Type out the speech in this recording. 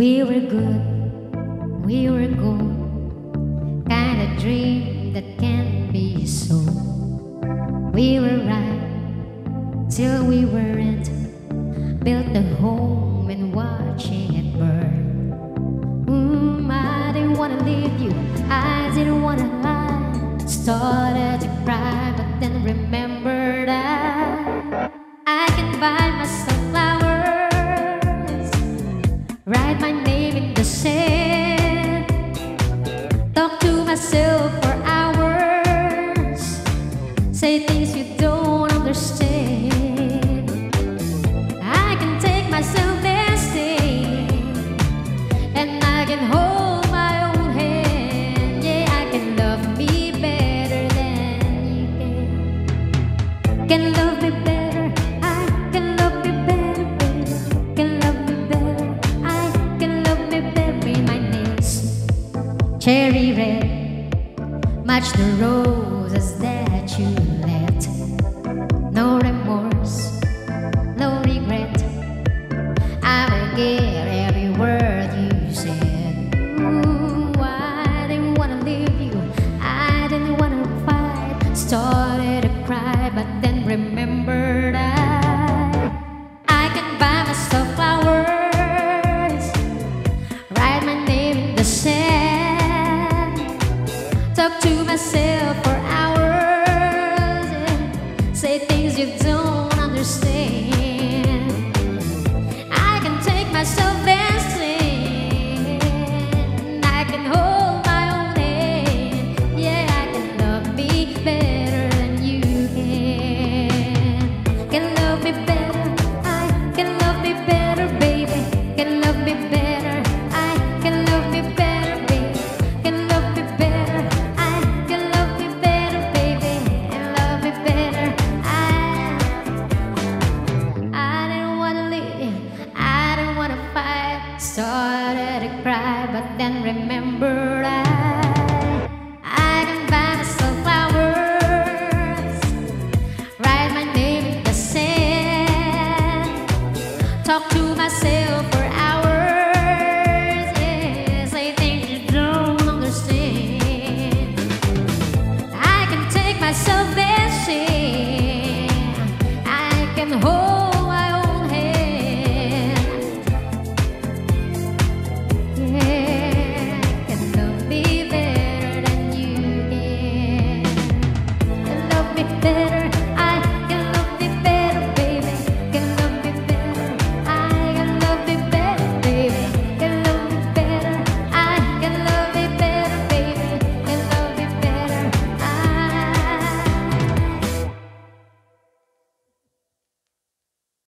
We were good, we were gold, kind of dream that can't be sold. We were right till we weren't, built a home and watching it burn. Mm, I didn't wanna leave you, I didn't wanna lie. Started to cry, but then remembered the sand, talk to myself for hours, say things you don't understand. I can take myself dancing, and I can hold my own hand. Yeah, I can love me better than you can. Can love me cherry red, match the roses that you talk to myself for hours, and say things you don't understand. pathetic pride, but then remember I I can buy myself flowers, write my name in the sand, talk to myself. better